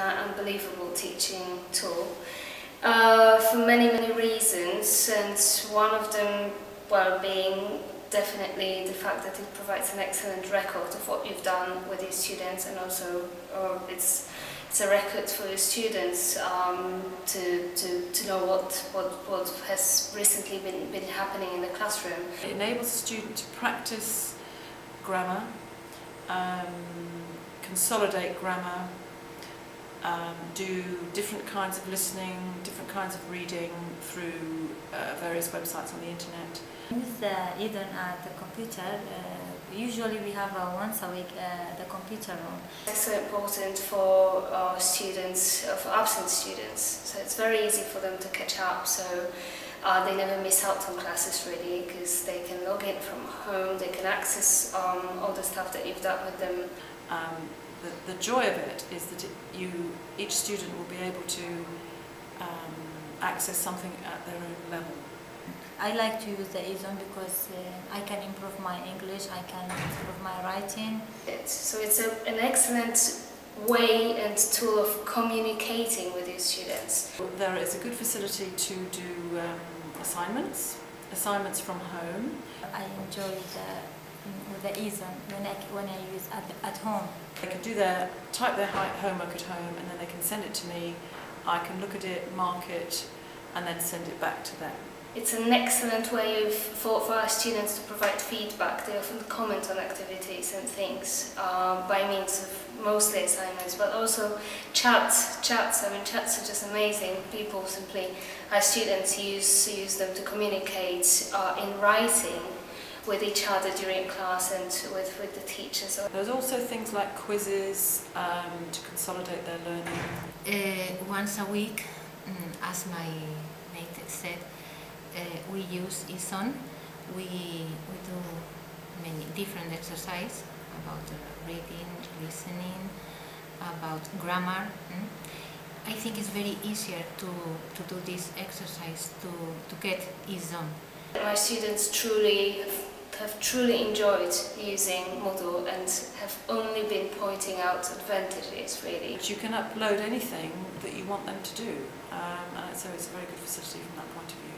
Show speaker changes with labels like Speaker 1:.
Speaker 1: an unbelievable teaching tool uh, for many, many reasons, and one of them, well, being definitely the fact that it provides an excellent record of what you've done with your students, and also uh, it's it's a record for your students um, to, to, to know what, what, what has recently been, been happening in the classroom.
Speaker 2: It enables a student to practice grammar, um, consolidate grammar, um, do different kinds of listening, different kinds of reading through uh, various websites on the internet.
Speaker 3: Use uh, Eden at the computer. Uh, usually we have uh, once a week uh, the computer room.
Speaker 1: It's so important for our students, uh, for absent students, so it's very easy for them to catch up. So uh, they never miss out on classes really because they can log in from home, they can access um, all the stuff that you've done with them.
Speaker 2: Um, the, the joy of it is that it, you, each student will be able to um, access something at their own level.
Speaker 3: I like to use the Ezone because uh, I can improve my English, I can improve my writing.
Speaker 1: It's, so it's a, an excellent way and tool of communicating with your students.
Speaker 2: There is a good facility to do um, assignments, assignments from home.
Speaker 3: I enjoy the, with the Ezone when I, when I use at, at home.
Speaker 2: They can do their, type their homework at home and then they can send it to me. I can look at it, mark it and then send it back to them.
Speaker 1: It's an excellent way of, for, for our students to provide feedback. They often comment on activities and things uh, by means of mostly assignments, but also chats. Chats, I mean, chats are just amazing. People simply, our students use, use them to communicate uh, in writing with each other during class and with, with the teachers.
Speaker 2: There's also things like quizzes um, to consolidate their learning.
Speaker 4: Uh, once a week, um, as my mate said, uh, we use Ezone. We, we do many different exercises about uh, reading, listening, about grammar. Mm? I think it's very easier to, to do this exercise to, to get Ezone.
Speaker 1: My students truly have, have truly enjoyed using Moodle and have only been pointing out advantages really.
Speaker 2: You can upload anything that you want them to do um, and so it's a very good facility from that point of view.